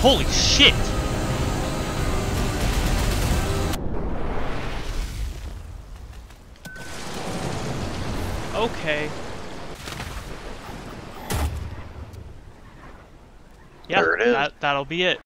Holy shit! Okay. Yeah, That, that'll be it.